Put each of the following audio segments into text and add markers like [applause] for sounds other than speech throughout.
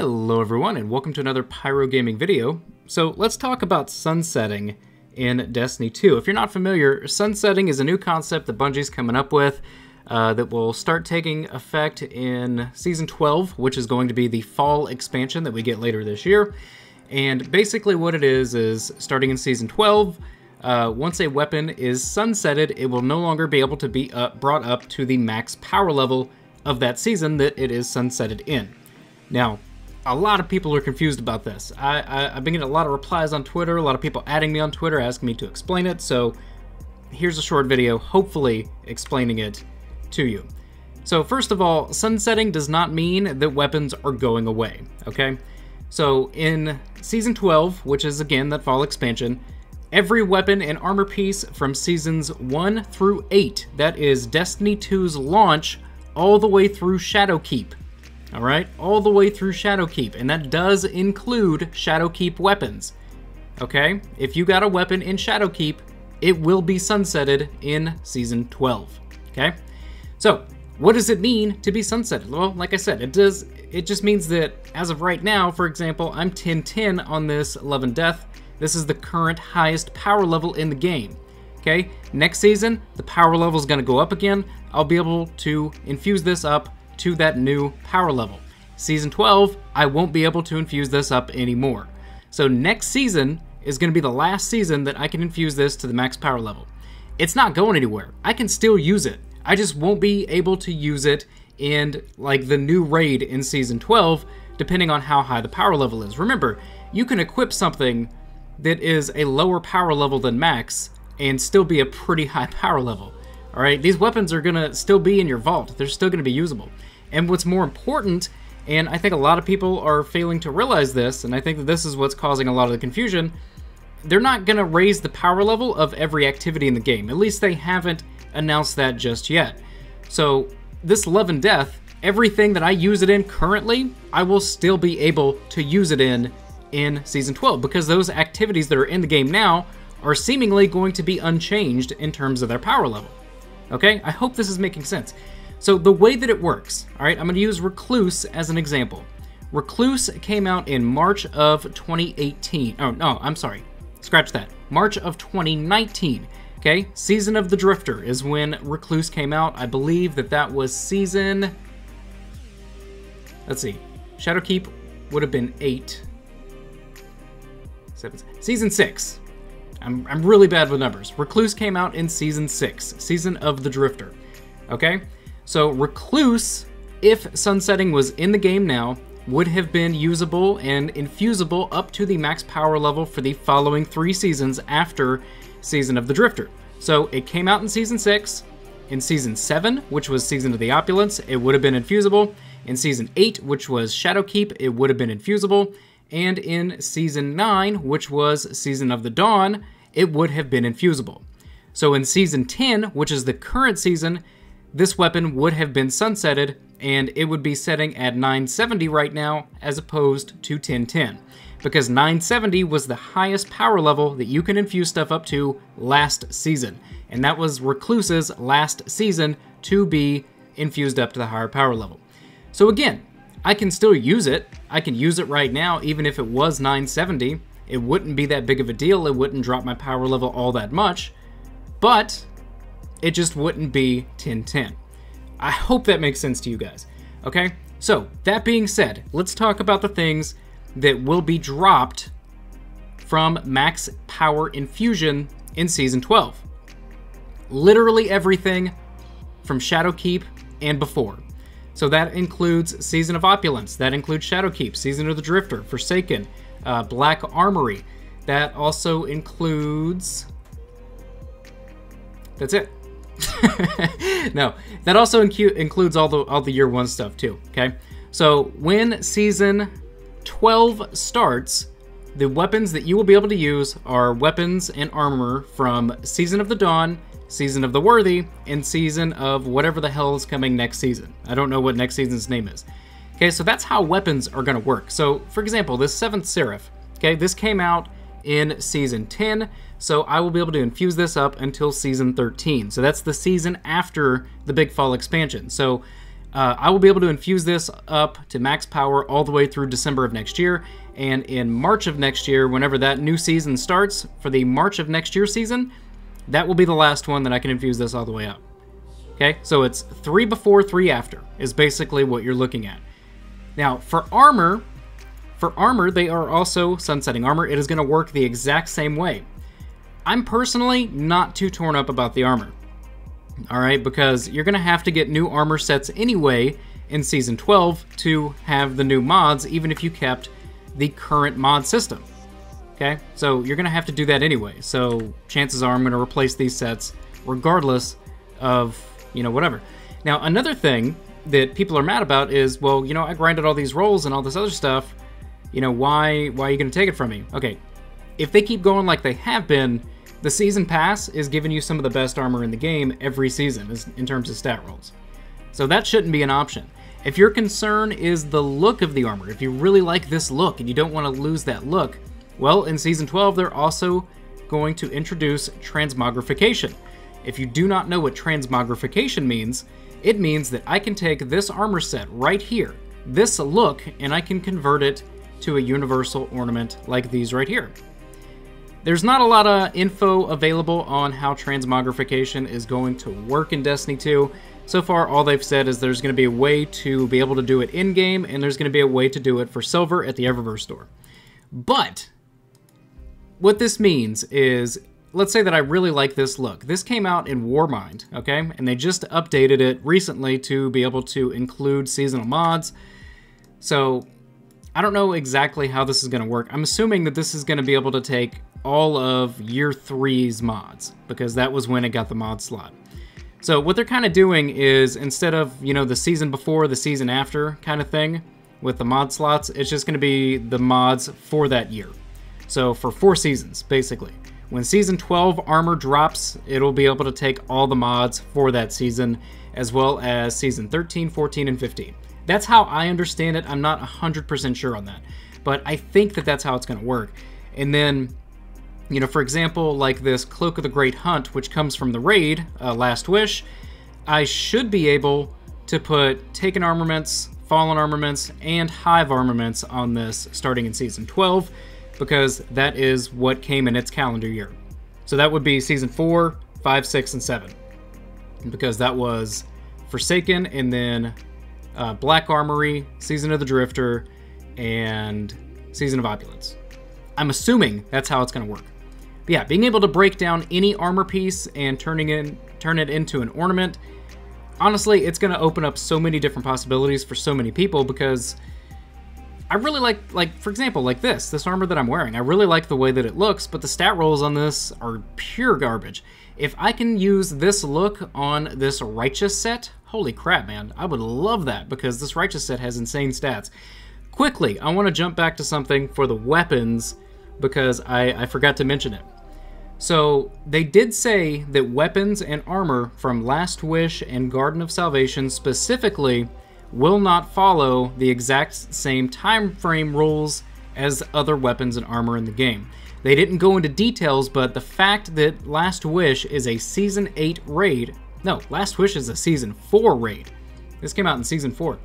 Hello everyone and welcome to another Pyro Gaming video. So let's talk about sunsetting in Destiny 2. If you're not familiar, sunsetting is a new concept that Bungie's coming up with uh, that will start taking effect in Season 12, which is going to be the fall expansion that we get later this year. And basically what it is, is starting in Season 12, uh, once a weapon is sunsetted, it will no longer be able to be up, brought up to the max power level of that season that it is sunsetted in. Now, a lot of people are confused about this. I, I, have been getting a lot of replies on Twitter, a lot of people adding me on Twitter asking me to explain it, so here's a short video, hopefully explaining it to you. So first of all, sunsetting does not mean that weapons are going away, okay? So in Season 12, which is again that fall expansion, every weapon and armor piece from Seasons 1 through 8, that is Destiny 2's launch, all the way through Shadowkeep, all right, all the way through Shadowkeep, and that does include Shadowkeep weapons. Okay, if you got a weapon in Shadowkeep, it will be sunsetted in Season 12. Okay, so what does it mean to be sunsetted? Well, like I said, it does. It just means that as of right now, for example, I'm 10-10 on this Love and Death. This is the current highest power level in the game. Okay, next season, the power level is going to go up again. I'll be able to infuse this up to that new power level. Season 12, I won't be able to infuse this up anymore. So next season is going to be the last season that I can infuse this to the max power level. It's not going anywhere. I can still use it. I just won't be able to use it in like the new raid in season 12 depending on how high the power level is. Remember, you can equip something that is a lower power level than max and still be a pretty high [laughs] power level. All right, these weapons are gonna still be in your vault. They're still gonna be usable. And what's more important, and I think a lot of people are failing to realize this, and I think that this is what's causing a lot of the confusion, they're not going to raise the power level of every activity in the game. At least they haven't announced that just yet. So, this Love and Death, everything that I use it in currently, I will still be able to use it in in Season 12 because those activities that are in the game now are seemingly going to be unchanged in terms of their power level. Okay? I hope this is making sense. So the way that it works, all right, I'm going to use Recluse as an example. Recluse came out in March of 2018. Oh, no, I'm sorry. Scratch that. March of 2019. Okay, Season of the Drifter is when Recluse came out. I believe that that was season... Let's see. Shadowkeep would have been 8. Seven, season 6. I'm, I'm really bad with numbers. Recluse came out in Season 6. Season of the Drifter. Okay? So Recluse, if sunsetting was in the game now, would have been usable and infusible up to the max power level for the following three seasons after Season of the Drifter. So it came out in Season 6. In Season 7, which was Season of the Opulence, it would have been infusible. In Season 8, which was Shadowkeep, it would have been infusible. And in Season 9, which was Season of the Dawn, it would have been infusible. So in Season 10, which is the current season, this weapon would have been sunsetted and it would be setting at 970 right now as opposed to 1010 because 970 was the highest power level that you can infuse stuff up to last season and that was Recluse's last season to be infused up to the higher power level. So again, I can still use it. I can use it right now even if it was 970. It wouldn't be that big of a deal. It wouldn't drop my power level all that much. But it just wouldn't be 1010. I hope that makes sense to you guys. Okay? So, that being said, let's talk about the things that will be dropped from max power infusion in season 12. Literally everything from Shadowkeep and before. So that includes Season of Opulence, that includes Shadowkeep, Season of the Drifter, Forsaken, uh, Black Armory. That also includes. That's it. [laughs] no, that also incu- includes all the all the year one stuff too. Okay, so when season 12 starts, the weapons that you will be able to use are weapons and armor from Season of the Dawn, Season of the Worthy, and Season of whatever the hell is coming next season. I don't know what next season's name is. Okay, so that's how weapons are going to work. So, for example, this Seventh Seraph. Okay, this came out in Season 10 so I will be able to infuse this up until season 13. So that's the season after the Big Fall expansion. So Uh, I will be able to infuse this up to max power all the way through December of next year. And in March of next year, whenever that new season starts, for the March of next year season, that will be the last one that I can infuse this all the way up. Okay, so it's three before, three after, is basically what you're looking at. Now, for armor, for armor, they are also sunsetting armor. It is going to work the exact same way. I'm personally not too torn up about the armor. Alright, because you're going to have to get new armor sets anyway in Season 12 to have the new mods, even if you kept the current mod system. Okay, so you're going to have to do that anyway. So chances are I'm going to replace these sets regardless of, you know, whatever. Now, another thing that people are mad about is, well, you know, I grinded all these rolls and all this other stuff. You know, why why are you going to take it from me? Okay, if they keep going like they have been, the season pass is giving you some of the best armor in the game every season in terms of stat rolls. So that shouldn't be an option. If your concern is the look of the armor, if you really like this look and you don't want to lose that look, well, in Season 12, they're also going to introduce transmogrification. If you do not know what transmogrification means, it means that I can take this armor set right here, this look, and I can convert it to a universal ornament like these right here. There's not a lot of info available on how transmogrification is going to work in Destiny 2. So far, all they've said is there's going to be a way to be able to do it in-game, and there's going to be a way to do it for silver at the Eververse store. But, what this means is, let's say that I really like this look. This came out in Warmind, okay? And they just updated it recently to be able to include seasonal mods. So, I don't know exactly how this is going to work. I'm assuming that this is going to be able to take all of year three's mods because that was when it got the mod slot. So what they're kind of doing is instead of, you know, the season before, the season after kind of thing with the mod slots, it's just going to be the mods for that year. So for four seasons, basically. When season 12 armor drops, it'll be able to take all the mods for that season, as well as season 13, 14, and 15. That's how I understand it. I'm not 100% sure on that, but I think that that's how it's going to work. And then you know, for example, like this Cloak of the Great Hunt, which comes from the raid, uh, Last Wish, I should be able to put Taken Armaments, Fallen Armaments, and Hive Armaments on this starting in Season 12, because that is what came in its calendar year. So that would be Season 4, 5, 6, and 7. Because that was Forsaken, and then uh, Black Armory, Season of the Drifter, and Season of Opulence. I'm assuming that's how it's going to work. But yeah, being able to break down any armor piece and turning in turn it into an ornament, honestly, it's going to open up so many different possibilities for so many people because I really like, like for example, like this, this armor that I'm wearing. I really like the way that it looks, but the stat rolls on this are pure garbage. If I can use this look on this Righteous set, holy crap, man, I would love that because this Righteous set has insane stats. Quickly, I want to jump back to something for the weapons because I, I forgot to mention it. So, they did say that weapons and armor from Last Wish and Garden of Salvation specifically will not follow the exact same time frame rules as other weapons and armor in the game. They didn't go into details, but the fact that Last Wish is a Season 8 raid, no, Last Wish is a Season 4 raid. This came out in Season 4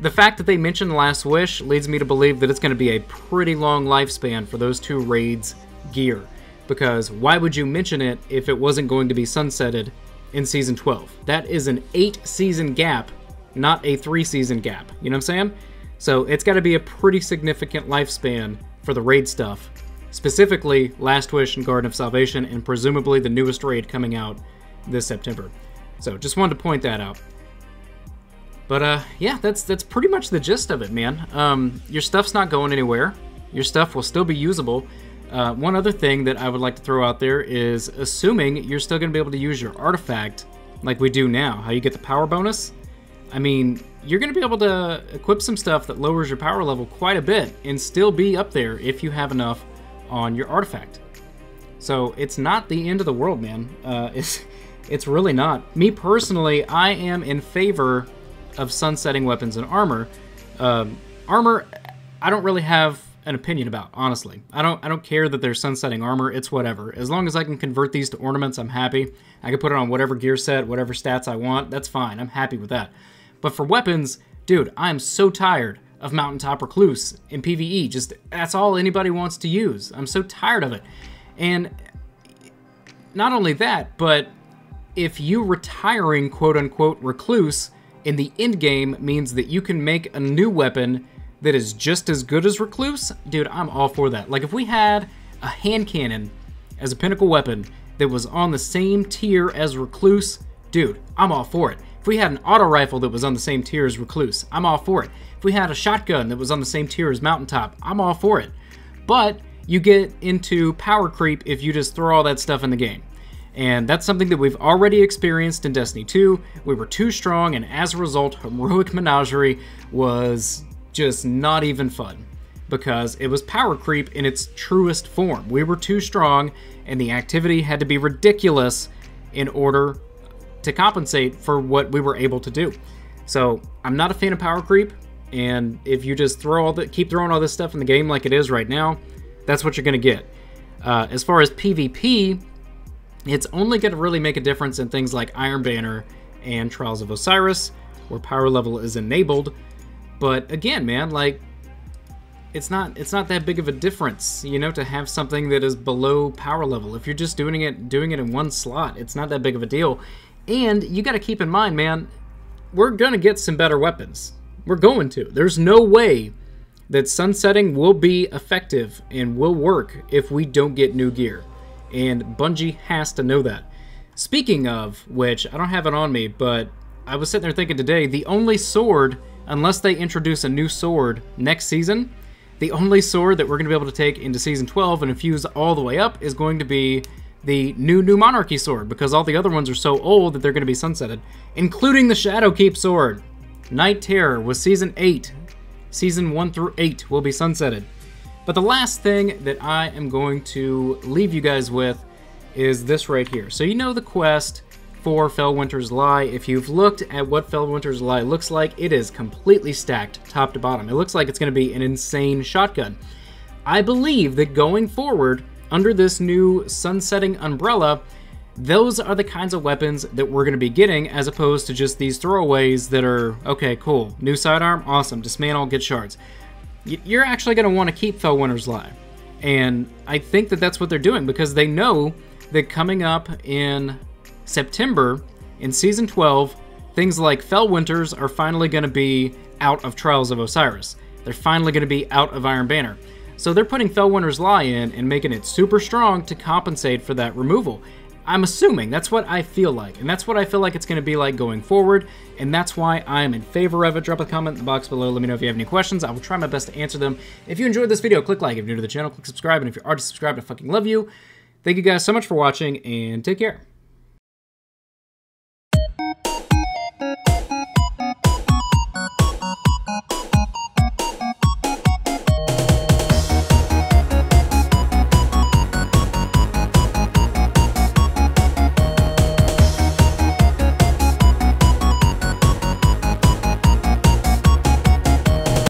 the fact that they mentioned Last Wish leads me to believe that it's going to be a pretty long lifespan for those two raids gear. Because why would you mention it if it wasn't going to be sunsetted in season 12? That is an eight season gap, not a three season gap. You know what I'm saying? So it's got to be a pretty significant lifespan for the raid stuff. Specifically, Last Wish and Garden of Salvation, and presumably the newest raid coming out this September. So just wanted to point that out. But uh, yeah, that's that's pretty much the gist of it, man. Um, your stuff's not going anywhere. Your stuff will still be usable. Uh, one other thing that I would like to throw out there is assuming you're still going to be able to use your artifact like we do now, how you get the power bonus. I mean, you're going to be able to equip some stuff that lowers your power level quite a bit and still be up there if you have enough on your artifact. So it's not the end of the world, man. Uh, [laughs] it's it's really not. Me personally, I am in favor of sunsetting weapons and armor. Um, armor, I don't really have an opinion about, honestly. I don't I don't care that they're sunsetting armor, it's whatever. As long as I can convert these to ornaments, I'm happy. I can put it on whatever gear set, whatever stats I want, that's fine. I'm happy with that. But for weapons, dude, I'm so tired of Mountaintop Recluse in PvE. Just, that's all anybody wants to use. I'm so tired of it. And not only that, but if you retiring quote unquote Recluse in the end game means that you can make a new weapon that is just as good as Recluse, dude, I'm all for that. Like if we had a hand cannon as a pinnacle weapon that was on the same tier as Recluse, dude, I'm all for it. If we had an auto rifle that was on the same tier as Recluse, I'm all for it. If we had a shotgun that was on the same tier as Mountaintop, I'm all for it. But you get into power creep if you just throw all that stuff in the game. And that's something that we've already experienced in Destiny 2. We were too strong, and as a result, Heroic Menagerie was just not even fun because it was power creep in its truest form. We were too strong, and the activity had to be ridiculous in order to compensate for what we were able to do. So I'm not a fan of power creep, and if you just throw all the keep throwing all this stuff in the game like it is right now, that's what you're gonna get. Uh, as far as PvP, it's only gonna really make a difference in things like Iron Banner and Trials of Osiris, where power level is enabled. But again, man, like it's not it's not that big of a difference, you know, to have something that is below power level. If you're just doing it doing it in one slot, it's not that big of a deal. And you got to keep in mind, man, we're going to get some better weapons. We're going to. There's no way that sunsetting will be effective and will work if we don't get new gear. And Bungie has to know that. Speaking of which, I don't have it on me, but I was sitting there thinking today, the only sword, unless they introduce a new sword next season, the only sword that we're going to be able to take into Season 12 and infuse all the way up is going to be the new New Monarchy sword, because all the other ones are so old that they're going to be sunsetted, including the Shadowkeep sword. Night Terror was Season 8. Season 1 through 8 will be sunsetted. But the last thing that I am going to leave you guys with is this right here. So you know the quest for Felwinter's Lie. If you've looked at what Felwinter's Lie looks like, it is completely stacked top to bottom. It looks like it's going to be an insane shotgun. I believe that going forward, under this new sunsetting umbrella, those are the kinds of weapons that we're going to be getting as opposed to just these throwaways that are, okay, cool, new sidearm, awesome, dismantle, get shards. You're actually going to want to keep Felwinter's Lie. And I think that that's what they're doing because they know that coming up in September, in Season 12, things like Felwinters are finally going to be out of Trials of Osiris. They're finally going to be out of Iron Banner. So they're putting Felwinter's Lie in and making it super strong to compensate for that removal. I'm assuming that's what I feel like, and that's what I feel like it's going to be like going forward, and that's why I am in favor of it. Drop a comment in the box below. Let me know if you have any questions. I will try my best to answer them. If you enjoyed this video, click like. If you're new to the channel, click subscribe, and if you're already subscribed, I fucking love you. Thank you guys so much for watching, and take care.